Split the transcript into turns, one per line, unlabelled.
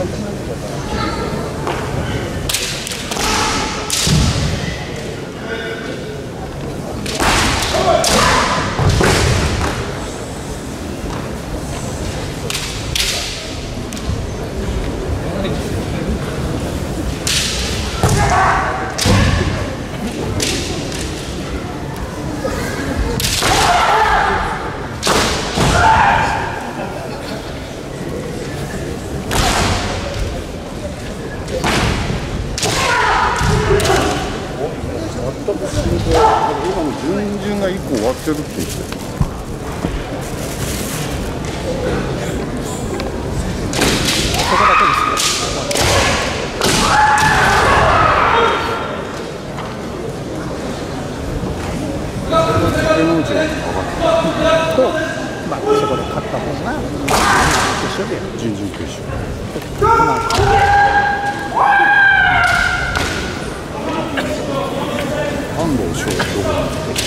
난 친한 거잖아. が1個終わってるって言ってる
そこだけです。ね
手の内が上がっ
と、まあ、そこで勝った方が決勝で
準々決勝
この後
安藤翔